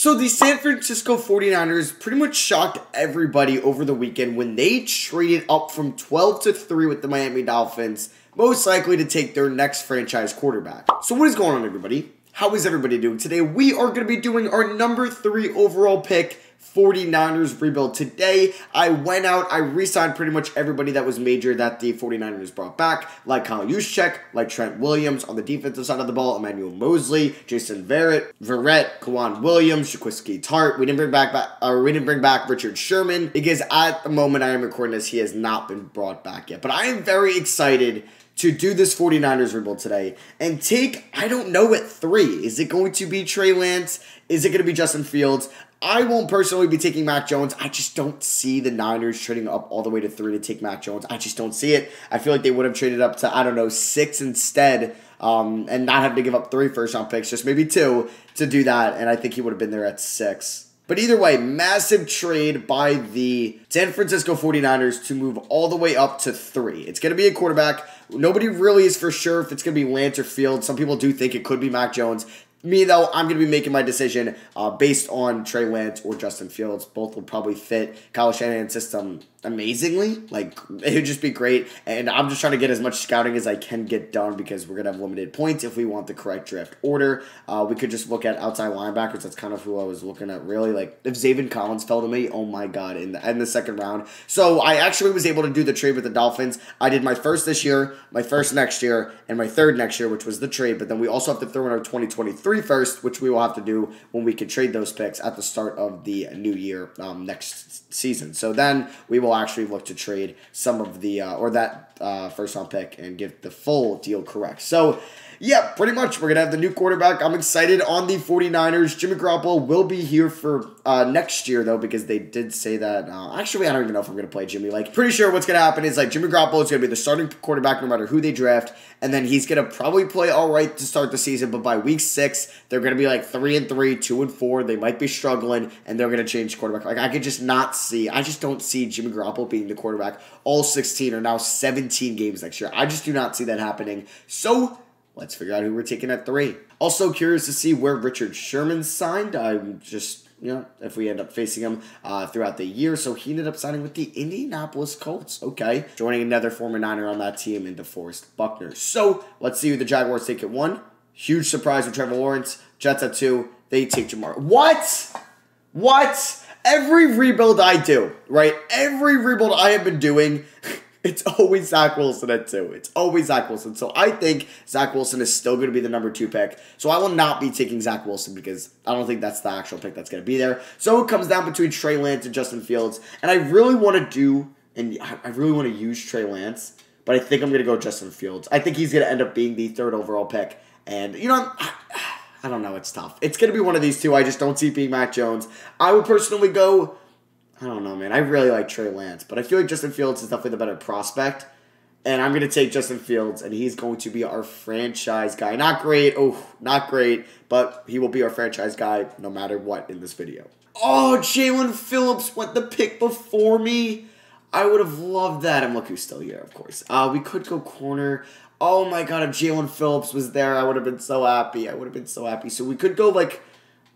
So the San Francisco 49ers pretty much shocked everybody over the weekend when they traded up from 12 to 3 with the Miami Dolphins, most likely to take their next franchise quarterback. So what is going on everybody? How is everybody doing today? We are going to be doing our number 3 overall pick 49ers rebuild. Today, I went out, I re signed pretty much everybody that was major that the 49ers brought back, like Kyle Juszczyk, like Trent Williams on the defensive side of the ball, Emmanuel Moseley, Jason Verrett, Verrett, K'Waun Williams, Jaquiski Tartt. We didn't bring back, or uh, we didn't bring back Richard Sherman because at the moment I am recording this, he has not been brought back yet. But I am very excited to do this 49ers rebuild today and take, I don't know, at three. Is it going to be Trey Lance? Is it going to be Justin Fields? I won't personally be taking Mac Jones. I just don't see the Niners trading up all the way to three to take Mac Jones. I just don't see it. I feel like they would have traded up to, I don't know, six instead um, and not have to give up three first round picks, just maybe two to do that. And I think he would have been there at six. But either way, massive trade by the San Francisco 49ers to move all the way up to three. It's going to be a quarterback. Nobody really is for sure if it's going to be Lance or Field. Some people do think it could be Mac Jones. Me, though, I'm going to be making my decision uh, based on Trey Lance or Justin Fields. Both will probably fit Kyle Shanahan's system amazingly. Like, it would just be great. And I'm just trying to get as much scouting as I can get done because we're to have limited points if we want the correct draft order. Uh, we could just look at outside linebackers. That's kind of who I was looking at, really. Like, if Zaven Collins fell to me, oh my God, in the, in the second round. So I actually was able to do the trade with the Dolphins. I did my first this year, my first next year, and my third next year, which was the trade. But then we also have to throw in our 2023 first, which we will have to do when we can trade those picks at the start of the new year um, next season. So then we will actually look to trade some of the uh, or that uh, first round pick and give the full deal correct. So yeah, pretty much. We're going to have the new quarterback. I'm excited on the 49ers. Jimmy Garoppolo will be here for uh, next year, though, because they did say that. Uh, actually, I don't even know if I'm going to play Jimmy. Like, pretty sure what's going to happen is, like, Jimmy Garoppolo is going to be the starting quarterback no matter who they draft, and then he's going to probably play all right to start the season, but by week six, they're going to be like 3 and 3, 2 and 4. They might be struggling, and they're going to change quarterback. Like, I could just not see, I just don't see Jimmy Garoppolo being the quarterback all 16 or now 17 games next year. I just do not see that happening. So, let's figure out who we're taking at three. Also curious to see where Richard Sherman signed. I'm just you know, if we end up facing him uh, throughout the year. So he ended up signing with the Indianapolis Colts. Okay. Joining another former Niner on that team in DeForest Buckner. So let's see who the Jaguars take at one. Huge surprise with Trevor Lawrence. Jets at two. They take Jamar. What? What? Every rebuild I do, right? Every rebuild I have been doing. It's always Zach Wilson at two. It's always Zach Wilson. So I think Zach Wilson is still going to be the number two pick. So I will not be taking Zach Wilson because I don't think that's the actual pick that's going to be there. So it comes down between Trey Lance and Justin Fields. And I really want to do, and I really want to use Trey Lance, but I think I'm going to go Justin Fields. I think he's going to end up being the third overall pick. And, you know, I, I don't know. It's tough. It's going to be one of these two. I just don't see being Mac Jones. I would personally go I don't know, man. I really like Trey Lance, but I feel like Justin Fields is definitely the better prospect. And I'm going to take Justin Fields, and he's going to be our franchise guy. Not great, oh, not great, but he will be our franchise guy no matter what in this video. Oh, Jaelan Phillips went the pick before me. I would have loved that. And look who's still here, of course. Uh, we could go corner. Oh my god, if Jaelan Phillips was there, I would have been so happy. I would have been so happy. So we could go like,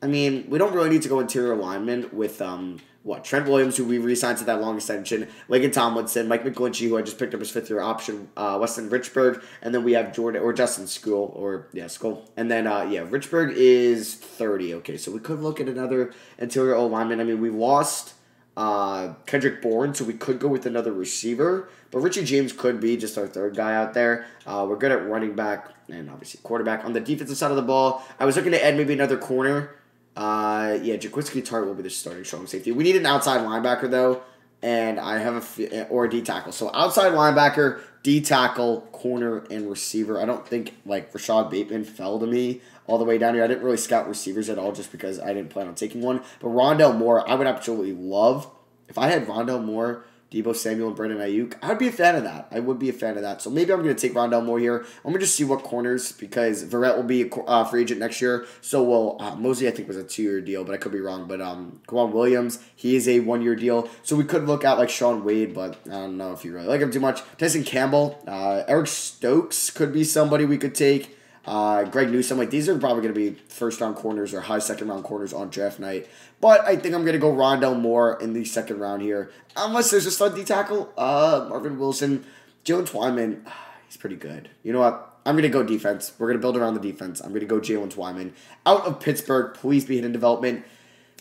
I mean, we don't really need to go interior alignment with um what Trent Williams, who we re-signed to that long extension, Laken Tomlinson, Mike McGlinchey, who I just picked up his fifth year option, uh, Weston Richburg, and then we have Jordan or Justin Skule or yeah Skule, and then uh, yeah Richburg is thirty. Okay, so we could look at another interior lineman. I mean, we lost uh, Kendrick Bourne, so we could go with another receiver, but Richie James could be just our third guy out there. Uh, we're good at running back and obviously quarterback on the defensive side of the ball. I was looking to add maybe another corner. Uh, yeah, Jaquiski Tartt will be the starting strong safety. We need an outside linebacker though, and I have a or a D tackle. So outside linebacker, D tackle, corner, and receiver. I don't think like Rashad Bateman fell to me all the way down here. I didn't really scout receivers at all just because I didn't plan on taking one. But Rondale Moore, I would absolutely love if I had Rondale Moore Deebo Samuel and Brandon Aiyuk. I'd be a fan of that. I would be a fan of that. So maybe I'm going to take Rondale Moore here. Going to just see what corners because Verrett will be a uh, free agent next year. So will uh. I think was a two year deal, but I could be wrong. But um, K'Waun Williams, he is a one year deal. So we could look at like Shaun Wade, but I don't know if you really like him too much. Tyson Campbell, uh, Eric Stokes could be somebody we could take. Uh, Greg Newsome. Like these are probably going to be first round corners or high second round corners on draft night. But I think I'm going to go Rondale Moore in the second round here, unless there's a stud D tackle. Uh, Marvin Wilson, Joe Twyman, he's pretty good. You know what? I'm going to go defense. We're going to build around the defense. I'm going to go Jaylen Twyman. Out of Pittsburgh, please be hidden development.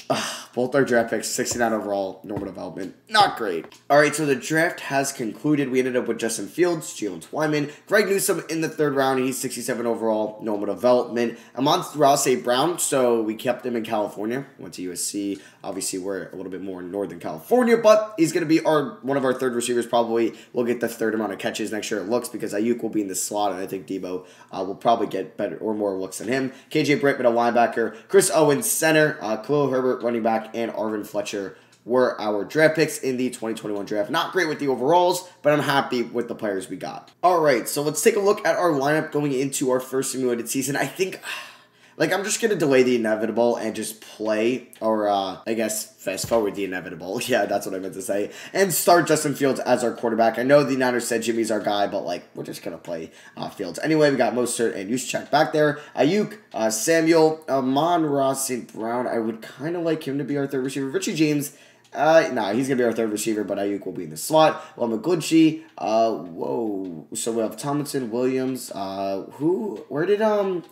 Ugh, both our draft picks, 69 overall, normal development. Not great. All right, so the draft has concluded. We ended up with Justin Fields, Jaylen Twyman, Greg Newsome in the third round. He's 67 overall, normal development. Amon-Ra St. Brown, so we kept him in California. Went to USC. Obviously, we're a little bit more in Northern California, but he's going to be our one of our third receivers. Probably we'll get the third amount of catches next year. It looks because Aiyuk will be in the slot, and I think Deebo uh, will probably get better or more looks than him. KJ Britt, a linebacker. Chris Owens, center. Uh, Khalil Herbert, running back, and Arvin Fletcher were our draft picks in the 2021 draft. Not great with the overalls, but I'm happy with the players we got. All right, so let's take a look at our lineup going into our first simulated season. I think. Like, I'm just to delay the inevitable and just play, or uh, I guess fast forward the inevitable. Yeah, that's what I meant to say. And start Justin Fields as our quarterback. I know the Niners said Jimmy's our guy, but, like, we're just to play uh, Fields. Anyway, we got Mostert and Juszczyk back there. Aiyuk, uh, Samuel, Amon-Ra St. Brown. I would kind of like him to be our third receiver. Richie James. Uh, nah, he's gonna be our third receiver, but Aiyuk will be in the slot. Well, McGlinchey, uh, whoa. So we have Tomlinson, Williams, uh, who, where did, um,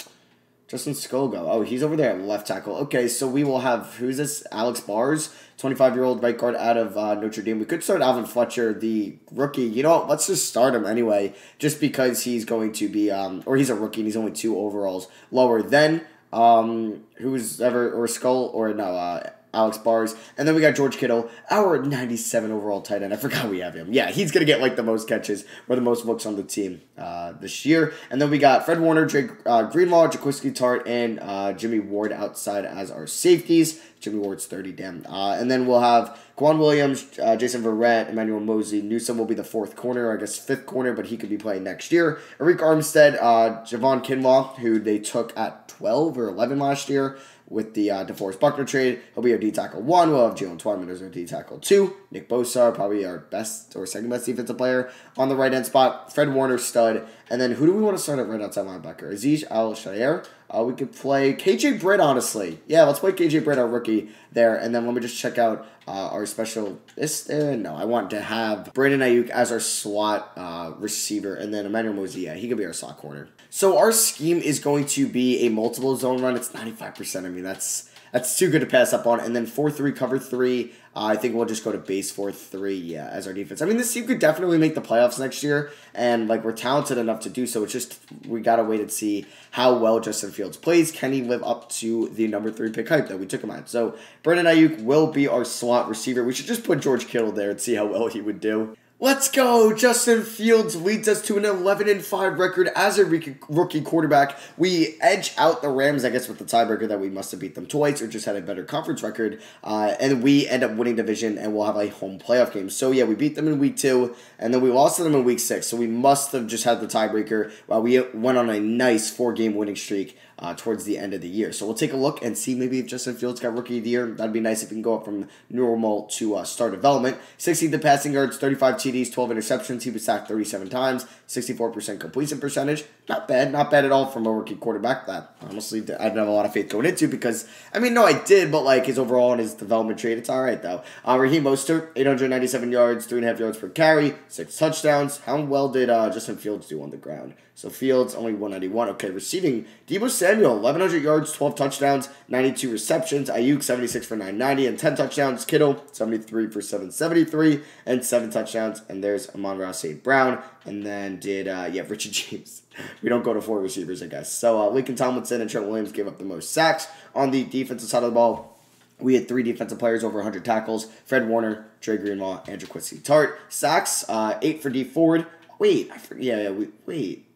Justin Skogo. Oh, he's over there at left tackle. Okay, so we will have who's this? Alex Bars, twenty five year old right guard out of uh, Notre Dame. We could start Alvin Fletcher, the rookie. You know what? Let's just start him anyway, just because he's going to be um or he's a rookie and he's only two overalls lower than um who's ever or Skull or no uh Alex Bars. And then we got George Kittle, our 97 overall tight end. I forgot we have him. Yeah, he's going to get like the most catches or the most looks on the team uh, this year. And then we got Fred Warner, Drake uh, Greenlaw, Jaquiski Tartt, and uh, Jimmy Ward outside as our safeties. Jimmy Ward's 30, damn. Uh, and then we'll have K'Waun Williams, uh, Jason Verrett, Emmanuel Moseley. Newsome will be the fourth corner, I guess fifth corner, but he could be playing next year. Arik Armstead, uh, Javon Kinlaw, who they took at 12 or 11 last year with the uh, DeForest Buckner trade. He'll be our D tackle one. We'll have Jaylen Twyman as our D tackle two. Nick Bosa, probably our best or second best defensive player on the right end spot. Fred Warner, stud. And then who do we want to start at right outside linebacker? Azeez Al-Shaair. Uh, we could play KJ Britt, honestly. Yeah, let's play KJ Britt, our rookie, there. And then let me just check out uh, our special. This uh, No, I want to have Brandon Aiyuk as our slot uh, receiver. And then Emmanuel yeah, he could be our slot corner. So our scheme is going to be a multiple zone run. It's 95%. I mean, that's that's too good to pass up on. And then 4 3, cover 3. Uh, I think we'll just go to base 4 3, yeah, as our defense. I mean, this team could definitely make the playoffs next year. And, like, we're talented enough to do so. It's just, we got to wait and see how well Justin Fields plays. Can he live up to the number 3 pick hype that we took him at? So, Brandon Aiyuk will be our slot receiver. We should just put George Kittle there and see how well he would do. Let's go! Justin Fields leads us to an 11 and 5 record as a rookie quarterback. We edge out the Rams, I guess, with the tiebreaker that we must have beat them twice or just had a better conference record. Uh, and we end up winning division and we'll have a home playoff game. So, yeah, we beat them in week two and then we lost to them in week six. So, we must have just had the tiebreaker while we went on a nice four game winning streak uh, towards the end of the year. So we'll take a look and see maybe if Justin Fields got rookie of the year. That'd be nice if we can go up from normal to uh, star development. 60 the passing yards, 35 TDs, 12 interceptions. He was sacked 37 times, 64% completion percentage. Not bad, not bad at all from a rookie quarterback. That honestly, I didn't have a lot of faith going into because I mean, no, I did, but like his overall and his development trade, it's all right though. Uh, Raheem Mostert, 897 yards, three and a half yards per carry, six touchdowns. How well did uh, Justin Fields do on the ground? So Fields only 191. Okay, receiving Deebo Samuel 1100 yards, 12 touchdowns, 92 receptions. Aiyuk 76 for 990 and 10 touchdowns. Kittle 73 for 773 and seven touchdowns. And there's Amon-Ra St. Brown. And then did uh, yeah Richard James. we don't go to four receivers, I guess. So uh, Laken Tomlinson and Trent Williams gave up the most sacks on the defensive side of the ball. We had three defensive players over 100 tackles. Fred Warner, Dre Greenlaw, Andrew Jaquiski Tartt. Sacks, uh, eight for Dee Ford. Wait, I. Yeah, yeah, we, wait.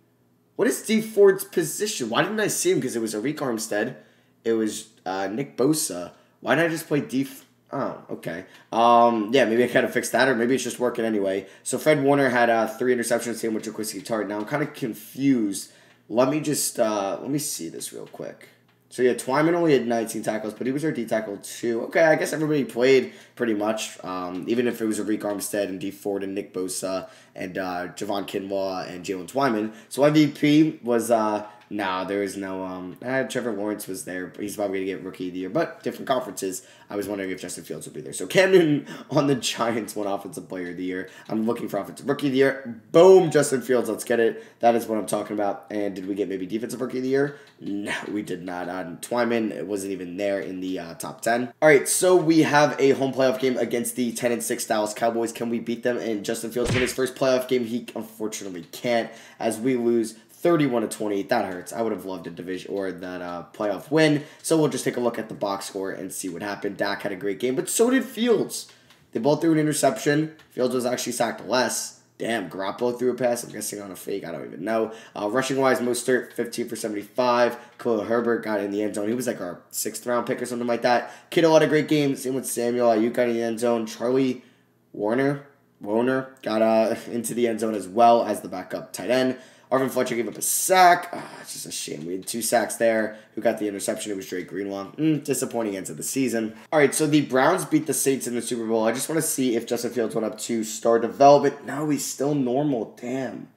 What is Dee Ford's position? Why didn't I see him? Because it was Arik Armstead. It was uh, Nick Bosa. Why did I just play D? Oh, okay. Um, yeah, maybe I kind of fix that, or maybe it's just working anyway. So Fred Warner had uh, three interceptions, same with Jaquiski Tartt. Now I'm kind of confused. Let me just uh, let me see this real quick. So yeah, Twyman only had 19 tackles, but he was our D tackle too. Okay, I guess everybody played pretty much. Um, even if it was Arik Armstead and Dee Ford and Nick Bosa and uh, Javon Kinlaw and Jaylen Twyman. So MVP was uh, Nah, there is no. Um, uh, Trevor Lawrence was there, he's probably gonna get rookie of the year. But different conferences. I was wondering if Justin Fields would be there. So Cam Newton on the Giants won offensive player of the year. I'm looking for offensive rookie of the year. Boom, Justin Fields. Let's get it. That is what I'm talking about. And did we get maybe defensive rookie of the year? No, we did not. Uh, Twyman wasn't even there in the uh, top ten. All right, so we have a home playoff game against the ten and six Dallas Cowboys. Can we beat them? And Justin Fields in his first playoff game. He unfortunately can't, as we lose 31 to 28. That hurts. I would have loved a division or that uh, playoff win. So we'll just take a look at the box score and see what happened. Dak had a great game, but so did Fields. They both threw an interception. Fields was actually sacked less. Damn, Garoppolo threw a pass. I'm guessing on a fake. I don't even know. Uh, rushing wise, Mostert 15 for 75. Khalil Herbert got in the end zone. He was like our sixth round pick or something like that. Kittle had a great game. Same with Samuel. Aiyuk got in the end zone. Charlie Woerner Woerner got uh, into the end zone as well as the backup tight end. Arvin Fletcher gave up a sack. Oh, it's just a shame. We had two sacks there. Who got the interception? It was Drake Greenlaw. Mm, disappointing end of the season. All right, so the Browns beat the Saints in the Super Bowl. I just want to see if Justin Fields went up to star development. No, he's still normal. Damn.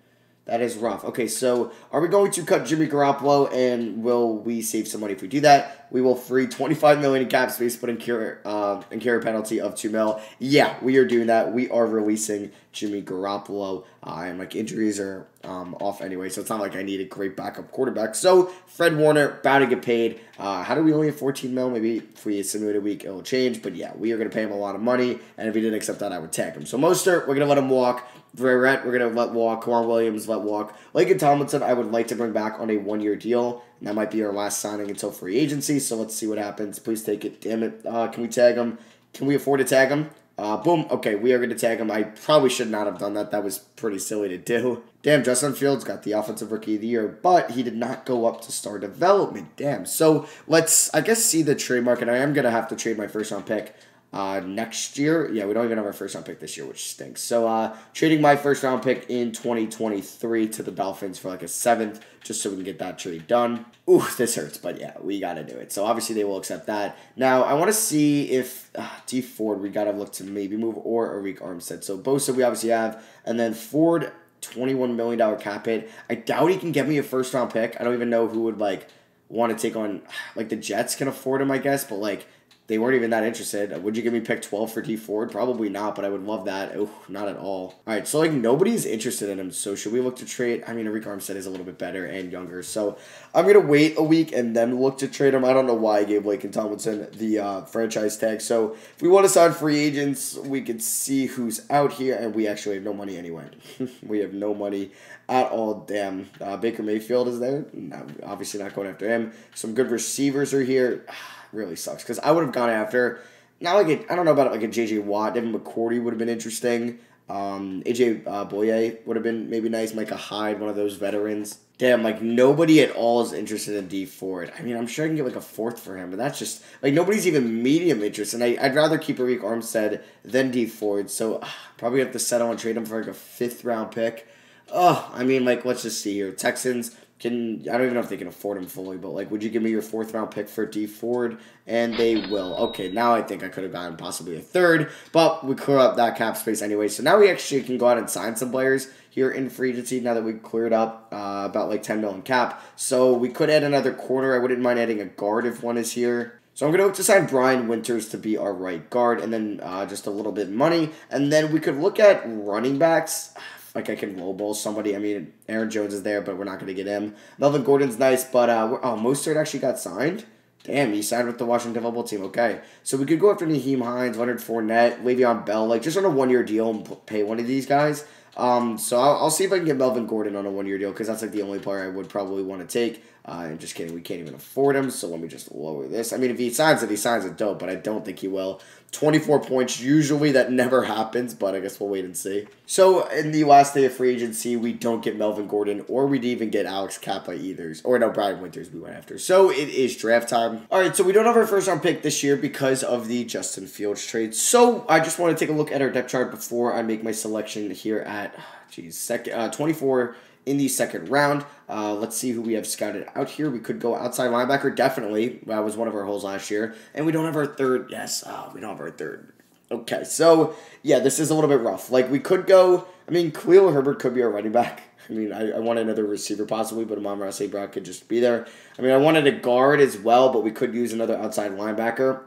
That is rough. Okay, so are we going to cut Jimmy Garoppolo and will we save some money if we do that? We will free 25 million in cap space, but incur uh, incur a penalty of two mil. Yeah, we are doing that. We are releasing Jimmy Garoppolo. Uh, and like injuries are um, off anyway, so it's not like I need a great backup quarterback. So Fred Warner about to get paid. Uh, how do we only have 14 mil? Maybe if we simulate a week, it'll change. But yeah, we are going to pay him a lot of money, and if he didn't accept that, I would tag him. So Mostert, we're going to let him walk. Verrett, we're going to let walk. K'Waun Williams, let walk. Laken Tomlinson, I would like to bring back on a one year deal. And that might be our last signing until free agency. So let's see what happens. Please take it. Damn it. Uh, can we tag him? Can we afford to tag him? Uh, boom. Okay, we are going to tag him. I probably should not have done that. That was pretty silly to do. Damn, Justin Fields got the Offensive Rookie of the Year, but he did not go up to star development. Damn. So let's, I guess, see the trade market. I am going to have to trade my first round pick uh, next year. Yeah, we don't even have our first round pick this year, which stinks. So uh, trading my first round pick in 2023 to the Dolphins for like a seventh, just so we can get that trade done. Ooh, this hurts, but yeah, we got to do it. So obviously they will accept that. Now I want to see if uh, Dee Ford we got to look to maybe move or Arik Armstead. So Bosa we obviously have, and then Ford. $21 million cap hit. I doubt he can get me a first round pick. I don't even know who would like want to take on like the Jets can afford him, I guess, but like they weren't even that interested. Would you give me pick 12 for Dee Ford? Probably not, but I would love that. Oh, not at all. All right, so like nobody's interested in him. So should we look to trade? I mean, Arik Armstead is a little bit better and younger. So I'm going to wait a week and then look to trade him. I don't know why I gave Laken Tomlinson the uh, franchise tag. So if we want to sign free agents, we could see who's out here. And we actually have no money anyway. we have no money at all. Damn. Uh, Baker Mayfield is there. No, obviously not going after him. Some good receivers are here really sucks because I would have gone after not like a, I don't know about like a JJ Watt, Devin McCourty would have been interesting. Um, AJ uh, Bouye would have been maybe nice. Micah Hyde, one of those veterans. Damn, like nobody at all is interested in Dee Ford. I mean, I'm sure I can get like a fourth for him, but that's just like nobody's even medium interest. And I, I'd rather keep Arik Armstead than Dee Ford, So uh, probably have to settle and trade him for like a fifth round pick. Oh, I mean, like let's just see here. Texans can I don't even know if they can afford him fully, but like, would you give me your fourth round pick for Dee Ford? And they will. Okay, now I think I could have gotten possibly a third, but we clear up that cap space anyway. So now we actually can go out and sign some players here in free agency now that we cleared up uh, about like 10 million cap. So we could add another corner. I wouldn't mind adding a guard if one is here. So I'm going to look to sign Brian Winters to be our right guard and then uh, just a little bit money. And then we could look at running backs like I can lowball somebody. I mean, Aaron Jones is there, but we're not going to get him. Melvin Gordon's nice, but uh, oh, Mostert actually got signed. Damn, he signed with the Washington football team. Okay, so we could go after Nyheim Hines, Leonard Fournette, Le'Veon Bell, like just on a one year deal and pay one of these guys. Um, so I'll, I'll see if I can get Melvin Gordon on a one year deal because that's like the only player I would probably want to take. I'm just kidding. We can't even afford him, so let me just lower this. I mean, if he signs it, he signs it dope, but I don't think he will. 24 points, usually that never happens, but I guess we'll wait and see. So, in the last day of free agency, we don't get Melvin Gordon, or we didn't even get Alex Cappa either. Or no, Brian Winters we went after. So, it is draft time. All right, so we don't have our first round pick this year because of the Justin Fields trade. So, I just want to take a look at our depth chart before I make my selection here at, geez, second, uh, 24 in the second round. Uh, let's see who we have scouted out here. We could go outside linebacker, definitely. That was one of our holes last year. And we don't have our third. Yes, oh, we don't have our third. Okay, so yeah, this is a little bit rough. Like we could go. I mean, Khalil Herbert could be our running back. I mean, I, I want another receiver possibly, but Amon-Ra St. Brown could just be there. I mean, I wanted a guard as well, but we could use another outside linebacker.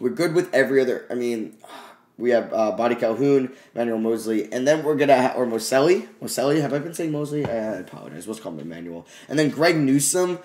We're good with every other. I mean, we have uh, Boddy Calhoun, Manuel Mosley, and then we're gonna ha- or Moselli. Moseley. Have I been saying Mosley? I, apologize. What's called Emmanuel. And then Greg Newsome.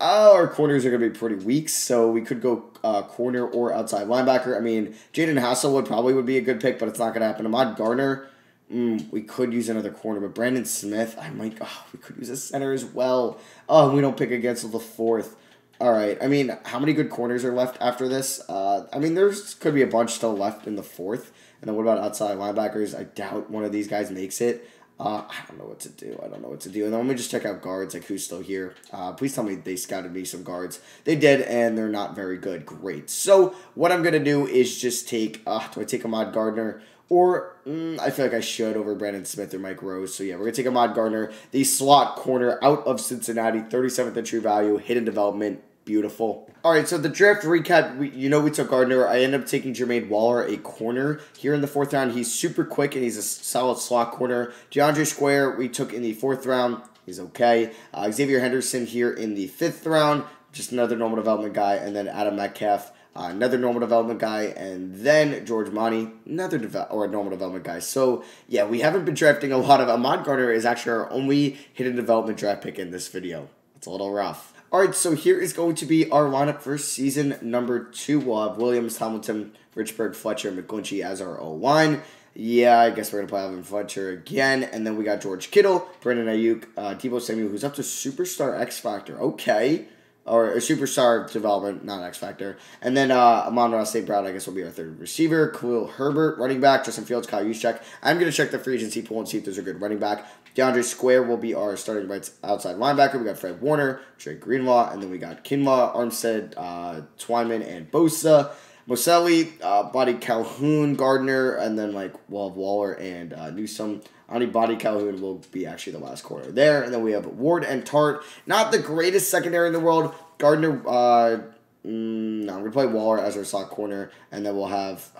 Uh, our corners are going to be pretty weak, so we could go uh, corner or outside linebacker. I mean, Jaden Hasselwood probably would be a good pick, but it's not going to happen. Ahmad Gardner, mm, we could use another corner, but Brandon Smith, I might. Oh, we could use a center as well. Oh, we don't pick against the fourth. All right. I mean, how many good corners are left after this? Uh, I mean, there's could be a bunch still left in the fourth. And then what about outside linebackers? I doubt one of these guys makes it. Uh, I don't know what to do. I don't know what to do. And then let me just check out guards, like who's still here. Uh, please tell me they scouted me some guards. They did, and they're not very good. Great. So what I'm gonna do is just take. Uh, do I take Ahmad Gardner? Or mm, I feel like I should over Brandon Smith or Mike Rose. So yeah, we're gonna take Ahmad Gardner, the slot corner out of Cincinnati, 37th entry value, hidden development, beautiful. All right, so the draft recap, we, you know we took Gardner. I ended up taking Jermaine Waller, a corner, here in the fourth round. He's super quick and he's a solid slot corner. DeAndre Square, we took in the fourth round. He's okay. Uh, Xavier Henderson here in the fifth round, just another normal development guy. And then Adam Metcalf, uh, another normal development guy, and then George Monty, another deve- or a normal development guy. So yeah, we haven't been drafting a lot of. Ahmad Gardner is actually our only hidden development draft pick in this video. It's a little rough. All right, so here is going to be our lineup for season number two. We'll have Williams, Hamilton, Richburg, Fletcher, McGlinchey as our O line. Yeah, I guess we're gonna play Alvin Fletcher again, and then we got George Kittle, Brandon Aiyuk, uh, Deebo Samuel, who's up to superstar X Factor. Okay, or a superstar development, not X Factor. And then uh, Amon-Ra St. Brown, I guess, will be our third receiver. Khalil Herbert, running back. Justin Fields, Kyle Juszczyk. I'm going to check the free agency pool and see if there's a good running back. DeAndre Square will be our starting right outside linebacker. We got Fred Warner, Dre Greenlaw, and then we got Kinlaw, Armstead, uh, Twyman, and Bosa. Moseley, uh, Boddy Calhoun, Gardner, and then like we'll Waller and uh, Newsome. Ani Boddy Calhoun will be actually the last corner there, and then we have Ward and Tartt. Not the greatest secondary in the world. Gardner, uh, mm, no, gonna play Waller as our slot corner, and then we'll have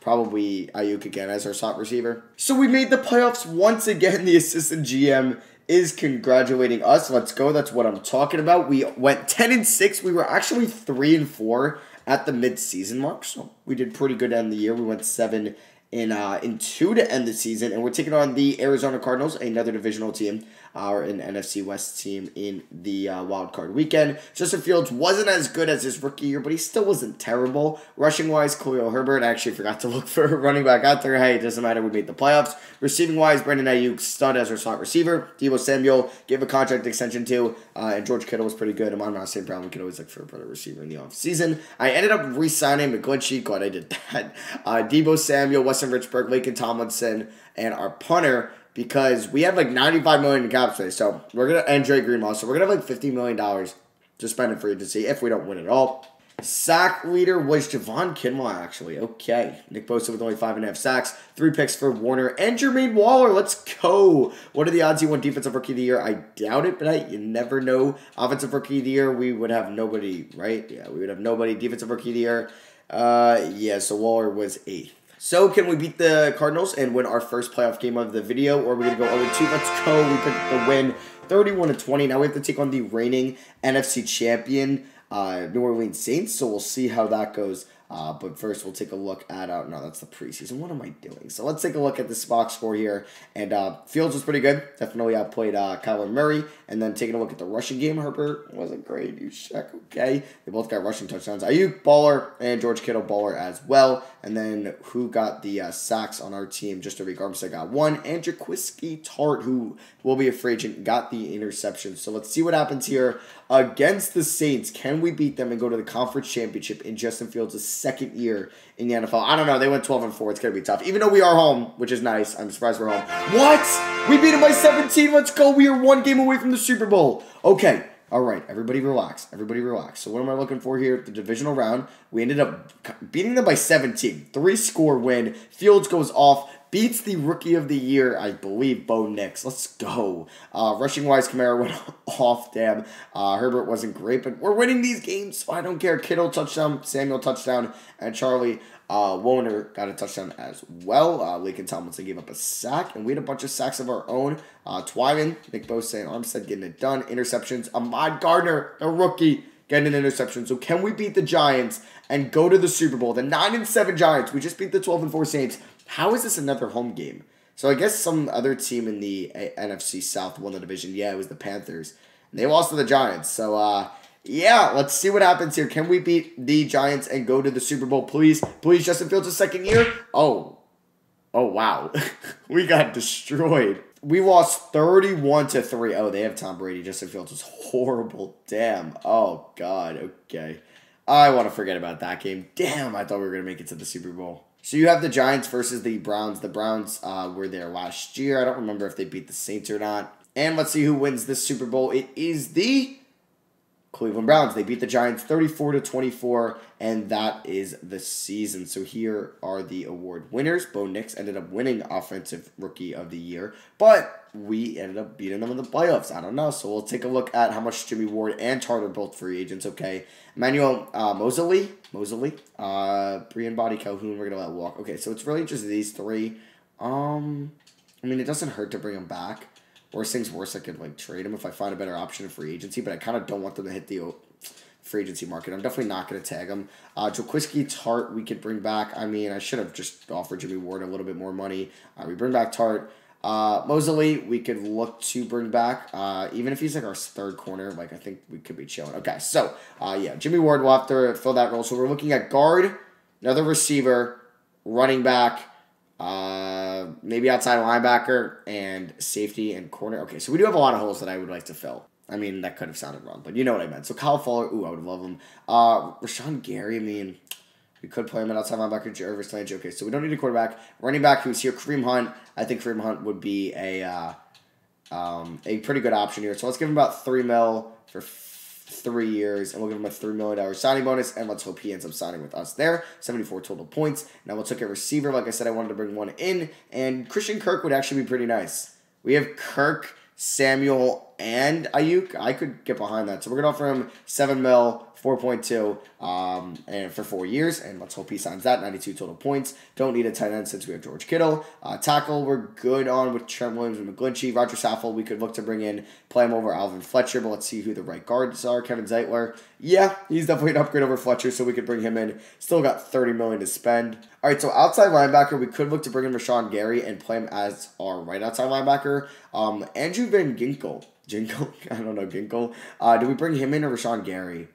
probably Aiyuk again as our slot receiver. So we made the playoffs once again. The assistant GM is congratulating us. Let's go. That's what I'm talking about. We went 10 and 6. We were actually 3 and 4 at the mid-season mark. So we did pretty good end of the year. We went 7 in uh, in 2 to end the season and we're taking on the Arizona Cardinals, another divisional team or an NFC West team in the uh, wild card weekend. Justin Fields wasn't as good as his rookie year, but he still wasn't terrible. Rushing wise, Khalil Herbert. I actually forgot to look for a running back out there. Hey, it doesn't matter. We made the playoffs. Receiving wise, Brandon Aiyuk stud as our slot receiver. Deebo Samuel gave a contract extension to, uh, and George Kittle was pretty good. Amon-Ra St. Brown, we could always look for a better receiver in the offseason. I ended up re-signing McGlinchey. Glad I did that. Uh, Deebo Samuel, Weston Richburg, Laken Tomlinson, and our punter because we have like 95 million in cap space. So we're gonna and Dre Greenlaw. So we're gonna have like 50 million dollars to spend it for agency if we don't win at all. Sack leader was Javon Kinlaw, actually. Okay. Nick Bosa with only five and a half sacks. Three picks for Warner and Jermaine Waller. Let's go. What are the odds he won Defensive Rookie of the Year? I doubt it, but I, you never know. Offensive Rookie of the Year, we would have nobody, right? Yeah, we would have nobody. Defensive Rookie of the Year, uh, yeah, so Waller was eighth. So can we beat the Cardinals and win our first playoff game of the video, or are we gonna go 0-2? Let's go. We picked the win, 31 to 20. Now we have to take on the reigning NFC champion, uh, New Orleans Saints. So we'll see how that goes. Uh, but first, we'll take a look at uh, no, that's the preseason. What am I doing? So let's take a look at this box score here. And uh, Fields was pretty good. Definitely outplayed uh, Kyler Murray. And then taking a look at the rushing game, Herbert wasn't great. You check, okay. They both got rushing touchdowns. Aiyuk baller and George Kittle baller as well. And then who got the uh, sacks on our team? Just Arik Armstead got one, and Jaquiski Tartt, who will be a free agent, got the interception. So let's see what happens here against the Saints. Can we beat them and go to the conference championship in Justin Fields' second year in the NFL? I don't know. They went 12 and 4. It's going to be tough. Even though we are home, which is nice. I'm surprised we're home. What? We beat them by 17. Let's go. We are one game away from the Super Bowl. Okay. All right, everybody relax. Everybody relax. So what am I looking for here? The divisional round. We ended up beating them by 17. Three score win. Fields goes off beats the rookie of the year, I believe, Bo Nix. Let's go. Uh, rushing wise, Kamara went off. Damn. Uh, Herbert wasn't great, but we're winning these games, so I don't care. Kittle touchdown, Samuel touchdown, and Charlie uh, Woerner got a touchdown as well. Uh, Laken Tomlinson gave up a sack, and we had a bunch of sacks of our own. Uh, Twyman, Nick Bosa, and Armstead getting it done. Interceptions. Ahmad Gardner, the rookie, getting an interception. So can we beat the Giants and go to the Super Bowl? The 9 and 7 Giants. We just beat the 12 and 4 Saints. How is this another home game? So I guess some other team in the NFC South won the division. Yeah, it was the Panthers. And they lost to the Giants. So uh yeah, let's see what happens here. Can we beat the Giants and go to the Super Bowl, please? Please, Justin Fields' a second year? Oh. Oh, wow. we got destroyed. We lost 31 to 3. Oh, they have Tom Brady. Justin Fields was horrible. Damn. Oh, God. Okay. I want to forget about that game. Damn, I thought we were going to make it to the Super Bowl. So you have the Giants versus the Browns. The Browns uh, were there last year. I don't remember if they beat the Saints or not. And let's see who wins this Super Bowl. It is the Cleveland Browns. They beat the Giants 34 to 24, and that is the season. So here are the award winners. Bo Nix ended up winning Offensive Rookie of the Year, but we ended up beating them in the playoffs. I don't know. So we'll take a look at how much Jimmy Ward and Tarter both free agents. Okay, Emmanuel uh, Moseley, Moseley, uh, Brian Boddy Calhoun. We're gonna let walk. Okay, so it's really just these three. Um, I mean, it doesn't hurt to bring them back. Worst things worse, I could like trade him if I find a better option in free agency, but I kind of don't want them to hit the free agency market. I'm definitely not going to tag him. Uh, Jaquiski Tartt we could bring back. I mean, I should have just offered Jimmy Ward a little bit more money. Uh, we bring back Tartt. Uh, Moseley, we could look to bring back. Uh, even if he's like our third corner, like I think we could be chilling. Okay, so uh, yeah, Jimmy Ward will have to fill that role. So we're looking at guard, another receiver, running back, uh, maybe outside linebacker and safety and corner. Okay, so we do have a lot of holes that I would like to fill. I mean, that could have sounded wrong, but you know what I meant. So Kyle Fuller, ooh, I would love him. Uh, Rashan Gary, I mean, we could play him at outside linebacker, Jarvis Landry. Okay, so we don't need a quarterback. Running back who's here, Kareem Hunt. I think Kareem Hunt would be a uh, um, a pretty good option here. So let's give him about three mil for three years, and we'll give him a $3 million signing bonus, and let's hope he ends up signing with us there. 74 total points. Now we'll take a receiver. Like I said, I wanted to bring one in, and Christian Kirk would actually be pretty nice. We have Kirk, Samuel, and Aiyuk, I could get behind that. So we're going to offer him 7 mil 4.2 um, and for four years, and let's hope he signs that. 92 total points. Don't need a tight end since we have George Kittle. Uh, tackle, we're good on with Trent Williams and McGlinchey. Roger Saffold, we could look to bring in, play him over Alvin Fletcher, but let's see who the right guards are. Kevin Zeitler, yeah, he's definitely an upgrade over Fletcher, so we could bring him in. Still got 30 million to spend. All right, so outside linebacker, we could look to bring in Rashan Gary and play him as our right outside linebacker. Um, Andrew Van Ginkel. Ginkel? I don't know, Ginkel. Uh, do we bring him in or Rashan Gary?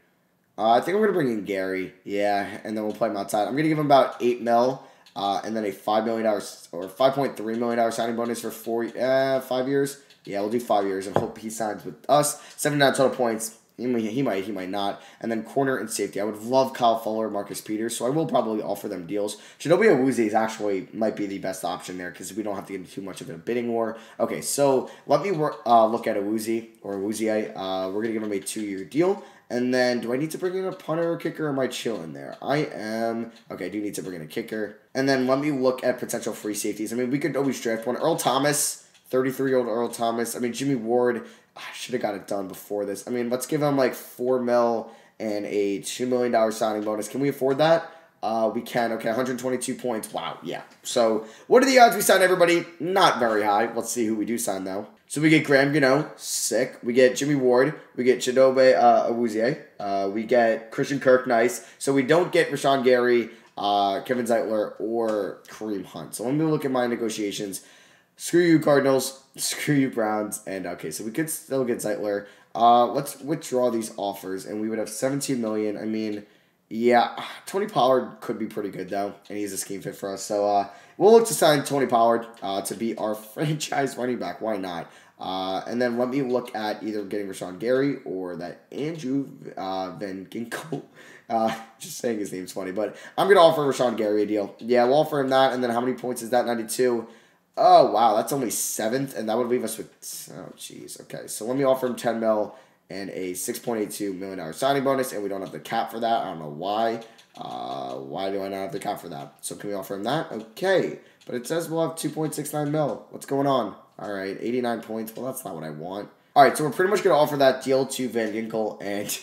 Uh, I think I'm gonna bring in Gary. Yeah, and then we'll play him outside. I'm gonna give him about eight mil, uh, and then a five million dollars or five point three million dollar signing bonus for four uh, five years. Yeah, we'll do five years and hope he signs with us. Seventy nine total points. He might, he might, he might not. And then corner and safety. I would love Kyle Fuller, Marcus Peters, so I will probably offer them deals. Chidobe Awuzie is actually might be the best option there because we don't have to get into too much of a bidding war. Okay, so let me work, uh, look at Awuzie or Awuzie. Uh, we're gonna give him a two year deal. And then, do I need to bring in a punter or kicker, or am I chilling there? I am. Okay, I do need to bring in a kicker. And then let me look at potential free safeties. I mean, we could always draft one. Earl Thomas, 33 year old Earl Thomas. I mean, Jimmy Ward, I should have got it done before this. I mean, let's give him like 4 mil and a $2 million signing bonus. Can we afford that? Uh, we can. Okay, 122 points. Wow, yeah. So, what are the odds we sign everybody? Not very high. Let's see who we do sign, though. So we get Graham Gano, sick. We get Jimmy Ward. We get Chidobe uh, Awuzie. Uh, we get Christian Kirk, nice. So we don't get Rashan Gary, uh, Kevin Zeitler, or Kareem Hunt. So let me look at my negotiations. Screw you, Cardinals. Screw you, Browns. And okay, so we could still get Zeitler. Uh, let's withdraw these offers, and we would have 17 million. I mean, yeah, Tony Pollard could be pretty good though, and he's a scheme fit for us. So uh, we'll look to sign Tony Pollard uh, to be our franchise running back. Why not? Uh, and then let me look at either getting Rashan Gary or that Andrew uh, Van Ginkel. Uh, just saying his name's funny, but I'm gonna offer Rashan Gary a deal. Yeah, we'll offer him that. And then how many points is that? 92. Oh wow, that's only seventh, and that would leave us with oh jeez. Okay, so let me offer him 10 mil and a $6.82 million signing bonus, and we don't have the cap for that. I don't know why. Uh, why do I not have the cap for that? So can we offer him that? Okay. But it says we'll have 2.69 mil. What's going on? All right, 89 points. Well, that's not what I want. All right, so we're pretty much going to offer that deal to Van Ginkel and...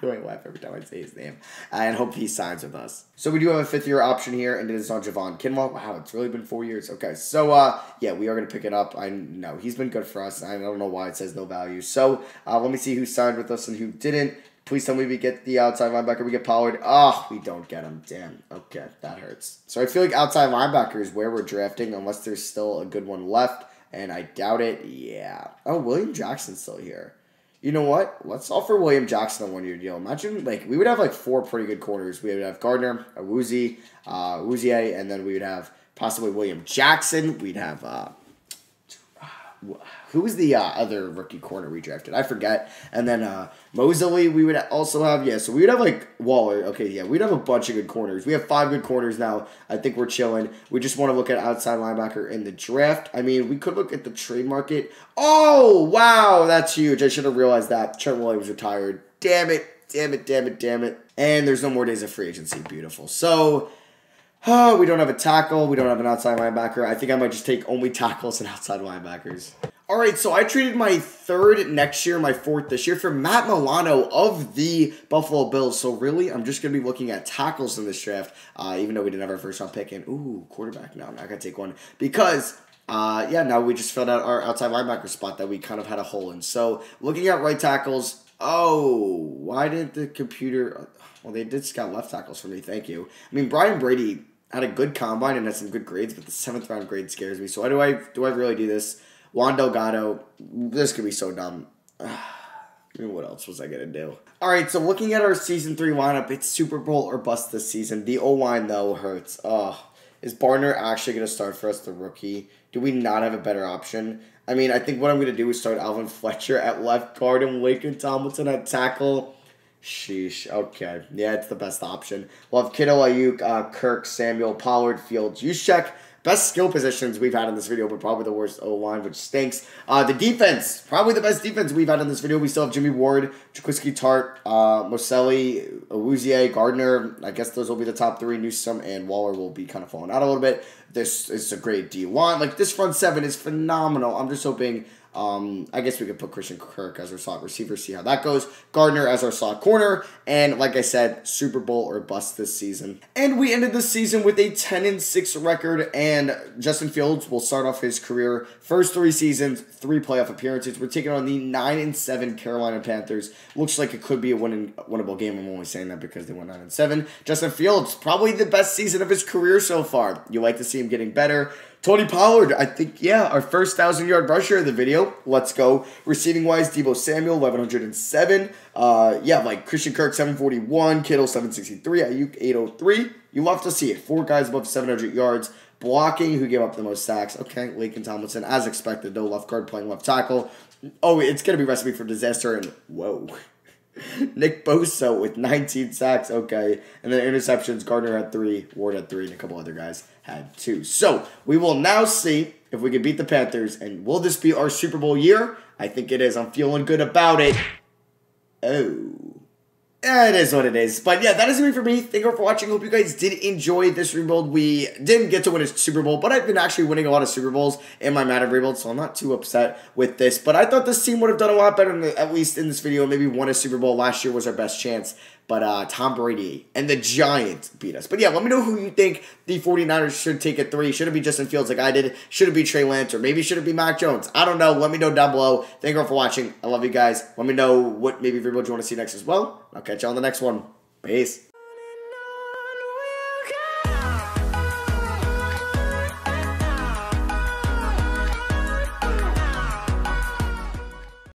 Do I laugh every time I say his name? And hope he signs with us. So we do have a fifth year option here, and it is on Javon Kinlaw. Wow, it's really been four years. Okay, so uh, yeah, we are gonna pick it up. I know he's been good for us. I don't know why it says no value. So uh, let me see who signed with us and who didn't. Please tell me we get the outside linebacker. We get Pollard. Oh, we don't get him. Damn. Okay, that hurts. So I feel like outside linebacker is where we're drafting, unless there's still a good one left, and I doubt it. Yeah. Oh, William Jackson's still here. You know what? Let's offer William Jackson a one year deal. Imagine like we would have like four pretty good corners. We would have Gardner, Awuzie, uh, Awuzie, and then we would have possibly William Jackson. We'd have uh, who was the uh, other rookie corner we drafted? I forget. And then uh, Mosley, we would also have, yeah, so we would have like Waller. Okay, yeah, we'd have a bunch of good corners. We have five good corners now. I think we're chilling. We just want to look at outside linebacker in the draft. I mean, we could look at the trade market. Oh, wow, that's huge. I should have realized that. Trent Williams retired. Damn it, damn it, damn it, damn it. And there's no more days of free agency. Beautiful. So, Oh, we don't have a tackle. We don't have an outside linebacker. I think I might just take only tackles and outside linebackers. All right, so I traded my third next year, my fourth this year for Matt Milano of the Buffalo Bills. So really, I'm just going to be looking at tackles in this draft, uh, even though we didn't have our first round pick. And ooh, quarterback not going to take one because uh, yeah, now we just filled out our outside linebacker spot that we kind of had a hole in. So looking at right tackles, oh, why did the computer? Well, they did scout left tackles for me. Thank you. I mean, Brian Brady had a good combine and had some good grades, but the seventh round grade scares me. So why do I do I really do this? Juan Delgado, this could be so dumb. I mean, what else was I gonna do? All right, so looking at our season three lineup, it's Super Bowl or bust this season. The O line though hurts. Oh, is Barner actually gonna start for us, the rookie? Do we not have a better option? I mean, I think what I'm gonna do is start Alvin Fletcher at left guard and Laken Tomlinson at tackle. Sheesh. Okay. Yeah, it's the best option. We'll Aiyuk, uh, Kirk, Samuel, Pollard, Fields, Juszczyk. Best skill positions we've had in this video, but probably the worst O line, which stinks. Uh, the defense, probably the best defense we've had in this video. We still have Jimmy Ward, Jaquiski Tartt, uh, Awuzie, Gardner. I guess those will be the top three. Newsome and Waller will be kind of falling out a little bit. This is a great D1. Like, this front seven is phenomenal. I'm just hoping um, I guess we could put Christian Kirk as our slot receiver, see how that goes. Gardner as our slot corner, and like I said, Super Bowl or bust this season. And we ended the season with a 10 and 6 record, and Justin Fields will start off his career first three seasons, three playoff appearances. We're taking on the 9 and 7 Carolina Panthers. Looks like it could be a winning, winnable game. I'm only saying that because they went 9 and 7. Justin Fields, probably the best season of his career so far. You like to see him getting better. Tony Pollard, I think, yeah, our first 1,000 yard rusher of the video. Let's go. Receiving wise, Deebo Samuel, 1,107. Uh, yeah, like Christian Kirk, 741. Kittle, 763. Aiyuk, 803. You love to see it. Four guys above 700 yards. Blocking, who gave up the most sacks. Okay, Laken Tomlinson, as expected, though. Left guard playing left tackle. Oh, it's going to be recipe for disaster. And whoa. Nick Bosa with 19 sacks. Okay. And then interceptions. Gardner had three, Ward had three, and a couple other guys had two. So we will now see if we can beat the Panthers. And will this be our Super Bowl year? I think it is. I'm feeling good about it. Oh. It is what it is. But yeah, that is it for me. Thank you for watching. Hope you guys did enjoy this rebuild. We didn't get to win a Super Bowl, but I've been actually winning a lot of Super Bowls in my Madden rebuild, so I'm not too upset with this. But I thought this team would have done a lot better, the, at least in this video. Maybe won a Super Bowl last year was our best chance. But uh, Tom Brady and the Giants beat us. But yeah, let me know who you think the 49ers should take at three. Should it be Justin Fields like I did? Should it be Trey Lance? Or maybe should it be Mac Jones? I don't know. Let me know down below. Thank you all for watching. I love you guys. Let me know what maybe rebuild you want to see next as well. I'll catch you on the next one. Peace.